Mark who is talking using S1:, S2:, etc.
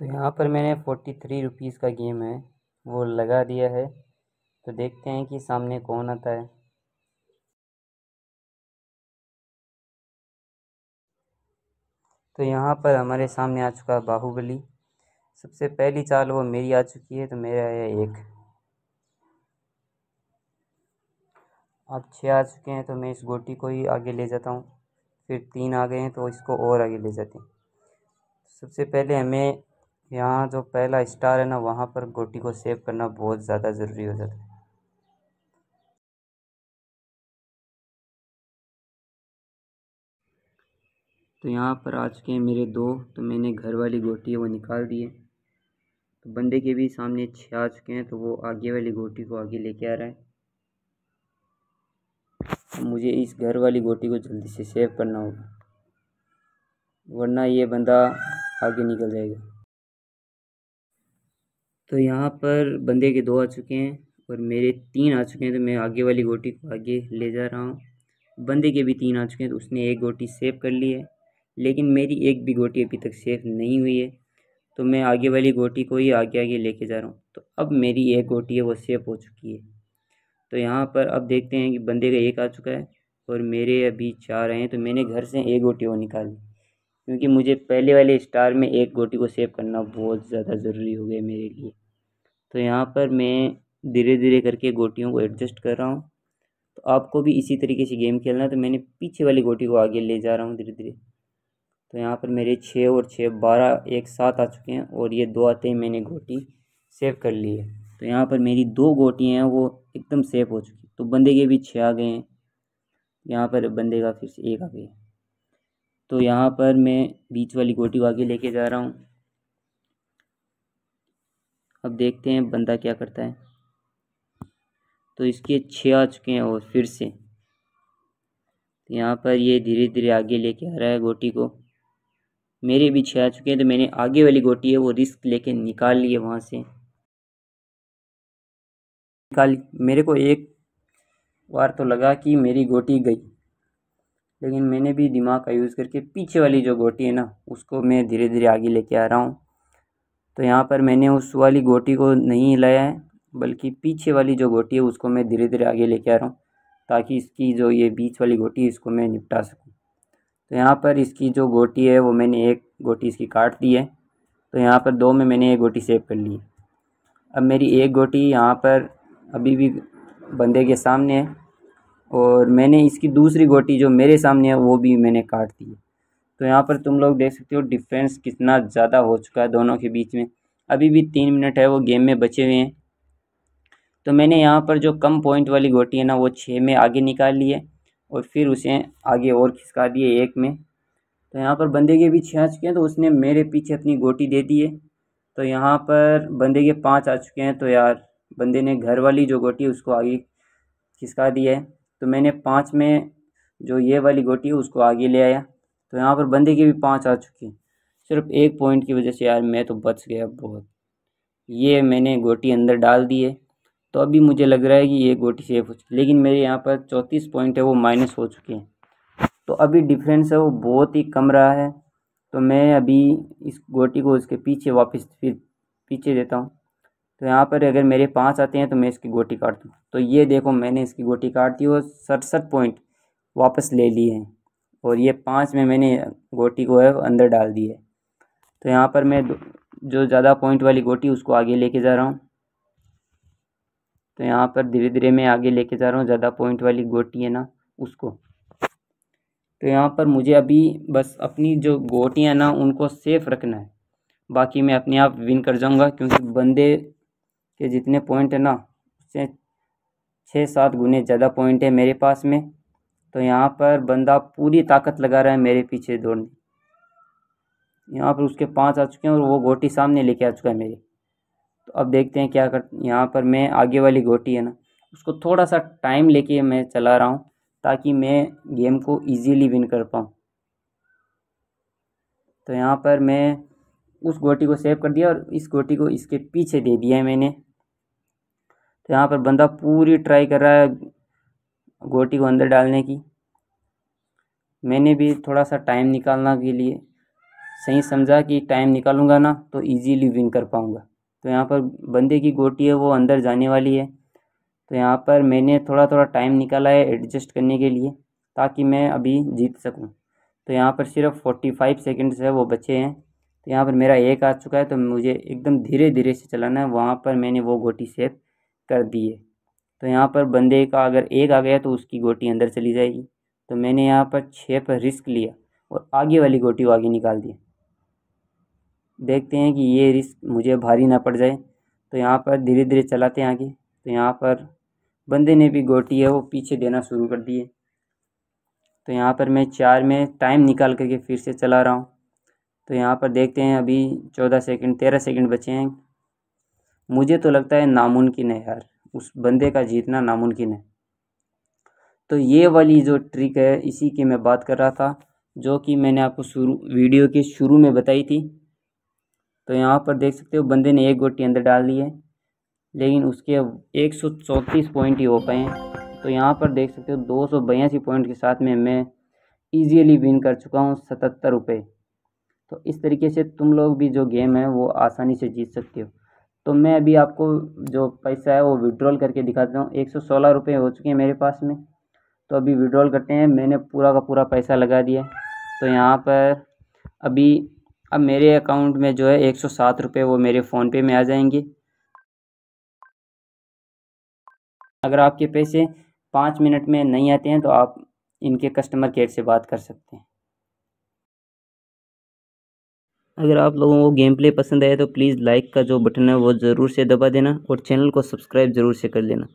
S1: तो यहाँ पर मैंने फोर्टी थ्री रुपीज़ का गेम है, वो लगा दिया है। तो देखते हैं कि सामने कौन आता है। तो यहाँ पर हमारे सामने आ चुका है बाहुबली। सबसे पहली चाल वो मेरी आ चुकी है तो मेरा है एक। अब छः आ चुके हैं तो मैं इस गोटी को ही आगे ले जाता हूँ। फिर तीन आ गए हैं तो इसको और आगे ले जाते हैं। सबसे पहले हमें यहाँ जो पहला स्टार है ना, वहाँ पर गोटी को सेव करना बहुत ज़्यादा ज़रूरी हो जाता है। तो यहाँ पर आ चुके हैं मेरे दो तो मैंने घर वाली गोटी है, वो निकाल दी है। तो बंदे के भी सामने छः आ चुके हैं तो वो आगे वाली गोटी को आगे लेके आ रहा है। तो मुझे इस घर वाली गोटी को जल्दी से सेव करना होगा, वरना ये बंदा आगे निकल जाएगा। तो यहाँ पर बंदे के दो आ चुके हैं और मेरे तीन आ चुके हैं तो मैं आगे वाली गोटी को आगे ले जा रहा हूँ। बंदे के भी तीन आ चुके हैं तो उसने एक गोटी सेव कर ली है, लेकिन मेरी एक भी गोटी अभी तक सेव नहीं हुई है। तो मैं आगे वाली गोटी को ही आगे आगे लेके जा रहा हूँ। तो अब मेरी एक गोटी है, वो सेव हो चुकी है। तो यहाँ पर अब देखते हैं कि बंदे का एक आ चुका है और मेरे अभी चार आए हैं तो मैंने घर से एक गोटी वो निकाली क्योंकि मुझे पहले वाले स्टार में एक गोटी को सेव करना बहुत ज़्यादा ज़रूरी हो गया मेरे लिए। तो यहाँ पर मैं धीरे धीरे करके गोटियों को एडजस्ट कर रहा हूँ। तो आपको भी इसी तरीके से गेम खेलना है तो मैंने पीछे वाली गोटी को आगे ले जा रहा हूँ धीरे धीरे तो यहाँ पर मेरे छः और छः बारह एक साथ आ चुके हैं और ये दो आते ही मैंने गोटी सेव कर ली है। तो यहाँ पर मेरी दो गोटियाँ हैं, वो एकदम सेफ़ हो चुकी। तो बंदे के भी छः आ गए हैं। यहाँ पर बंदे का फिर से एक आ गया। तो यहाँ पर मैं बीच वाली गोटी को आगे लेके जा रहा हूँ। अब देखते हैं बंदा क्या करता है। तो इसके छः आ चुके हैं और फिर से। तो यहाँ पर ये धीरे धीरे आगे लेके आ रहा है गोटी को। मेरे भी छः आ चुके हैं तो मैंने आगे वाली गोटी है, वो रिस्क लेके निकाल लिए वहाँ से। निकाल, मेरे को एक बार तो लगा कि मेरी गोटी गई। लेकिन मैंने भी दिमाग का यूज़ करके पीछे वाली जो गोटी है ना, उसको मैं धीरे धीरे आगे लेके आ रहा हूँ। तो यहाँ पर मैंने उस वाली गोटी को नहीं हिलाया है, बल्कि पीछे वाली जो गोटी है उसको मैं धीरे धीरे आगे लेके आ रहा हूँ, ताकि इसकी जो ये बीच वाली गोटी है इसको मैं निपटा सकूँ। तो यहाँ पर इसकी जो गोटी है वो मैंने एक गोटी इसकी काट दी है तो यहाँ पर दो में मैंने एक गोटी सेव कर ली है। अब मेरी एक गोटी यहाँ पर अभी भी बंदे के सामने है, और मैंने इसकी दूसरी गोटी जो मेरे सामने है वो भी मैंने काट दी है। तो यहाँ पर तुम लोग देख सकते हो डिफरेंस कितना ज़्यादा हो चुका है दोनों के बीच में। अभी भी तीन मिनट है, वो गेम में बचे हुए हैं। तो मैंने यहाँ पर जो कम पॉइंट वाली गोटी है ना, वो छः में आगे निकाल ली है और फिर उसे आगे और खिसका दिए एक में। तो यहाँ पर बंदे के भी छः आ चुके हैं तो उसने मेरे पीछे अपनी गोटी दे दी है। तो यहाँ पर बंदे के पाँच आ चुके हैं तो यार बंदे ने घर वाली जो गोटी है, उसको आगे खिसका दिया है। तो मैंने पाँच में जो ये वाली गोटी है, उसको आगे ले आया। तो यहाँ पर बंदे की भी पाँच आ चुके सिर्फ़ एक पॉइंट की वजह से यार मैं तो बच गया बहुत। ये मैंने गोटी अंदर डाल दी है। तो अभी मुझे लग रहा है कि ये गोटी सेफ़ हो चुकी लेकिन मेरे यहाँ पर चौंतीस पॉइंट है, वो माइनस हो चुके हैं। तो अभी डिफरेंस है, वो बहुत ही कम रहा है। तो मैं अभी इस गोटी को उसके पीछे वापस फिर पीछे देता हूँ। तो यहाँ पर अगर मेरे पाँच आते हैं तो मैं इसकी गोटी काट दूँ। तो ये देखो, मैंने इसकी गोटी काट दी और सड़सठ पॉइंट वापस ले लिए हैं। और ये पाँच में मैंने गोटी को है, अंदर डाल दी है। तो यहाँ पर मैं जो ज़्यादा पॉइंट वाली गोटी उसको आगे लेके जा रहा हूँ। तो यहाँ पर धीरे धीरे मैं आगे लेके जा रहा हूँ, ज़्यादा पॉइंट वाली गोटी है ना उसको। तो यहाँ पर मुझे अभी बस अपनी जो गोटियाँ ना, उनको सेफ़ रखना है। बाकी मैं अपने आप विन कर जाऊँगा, क्योंकि बंदे के जितने पॉइंट है ना, उससे छः सात गुने ज़्यादा पॉइंट है मेरे पास में। तो यहाँ पर बंदा पूरी ताकत लगा रहा है मेरे पीछे दौड़ने। यहाँ पर उसके पाँच आ चुके हैं और वो गोटी सामने लेके आ चुका है मेरे। तो अब देखते हैं क्या कर, यहाँ पर मैं आगे वाली गोटी है ना, उसको थोड़ा सा टाइम लेके मैं चला रहा हूँ ताकि मैं गेम को इजीली विन कर पाऊँ। तो यहाँ पर मैं उस गोटी को सेव कर दिया और इस गोटी को इसके पीछे दे दिया है मैंने। तो यहाँ पर बंदा पूरी ट्राई कर रहा है गोटी को अंदर डालने की। मैंने भी थोड़ा सा टाइम निकालना के लिए सही समझा कि टाइम निकालूँगा ना तो इजीली विन कर पाऊँगा। तो यहाँ पर बंदे की गोटी है, वो अंदर जाने वाली है। तो यहाँ पर मैंने थोड़ा थोड़ा टाइम निकाला है एडजस्ट करने के लिए, ताकि मैं अभी जीत सकूँ। तो यहाँ पर सिर्फ़ फोर्टी फाइव सेकेंड्स है, वो बचे हैं। तो यहाँ पर मेरा एक आ चुका है तो मुझे एकदम धीरे धीरे से चलाना है। वहाँ पर मैंने वो गोटी सेव कर दी है। तो यहाँ पर बंदे का अगर एक आ गया तो उसकी गोटी अंदर चली जाएगी। तो मैंने यहाँ पर छः पर रिस्क लिया और आगे वाली गोटी को आगे निकाल दिया। देखते हैं कि ये रिस्क मुझे भारी ना पड़ जाए। तो यहाँ पर धीरे धीरे चलाते हैं आगे। तो यहाँ पर बंदे ने भी गोटी है, वो पीछे देना शुरू कर दिए। तो यहाँ पर मैं चार में टाइम निकाल करके फिर से चला रहा हूँ। तो यहाँ पर देखते हैं अभी चौदह सेकंड, तेरह सेकंड बचे हैं। मुझे तो लगता है नामुमकिन है यार उस बंदे का जीतना नामुमकिन है। तो ये वाली जो ट्रिक है, इसी की मैं बात कर रहा था, जो कि मैंने आपको शुरू, वीडियो के शुरू में बताई थी। तो यहाँ पर देख सकते हो, बंदे ने एक गोटी अंदर डाल दी है, लेकिन उसके एक सौ चौंतीस पॉइंट ही हो पाए हैं। तो यहाँ पर देख सकते हो, दो सौ बयासी पॉइंट के साथ में मैं ईजीली विन कर चुका हूँ सतहत्तर रुपये तो इस तरीके से तुम लोग भी जो गेम है, वो आसानी से जीत सकते हो। तो मैं अभी आपको जो पैसा है वो विड्रॉल करके दिखाता हूँ। एक सौ सोलह रुपये हो चुके हैं मेरे पास में। तो अभी विड्रॉल करते हैं। मैंने पूरा का पूरा पैसा लगा दिया तो यहाँ पर अभी अब मेरे अकाउंट में जो है एक सौ सात रुपये वो मेरे फ़ोनपे में आ जाएँगे। अगर आपके पैसे पाँच मिनट में नहीं आते हैं तो आप इनके कस्टमर केयर से बात कर सकते हैं। अगर आप लोगों को गेम प्ले पसंद आए तो प्लीज़ लाइक का जो बटन है वो ज़रूर से दबा देना और चैनल को सब्सक्राइब ज़रूर से कर लेना।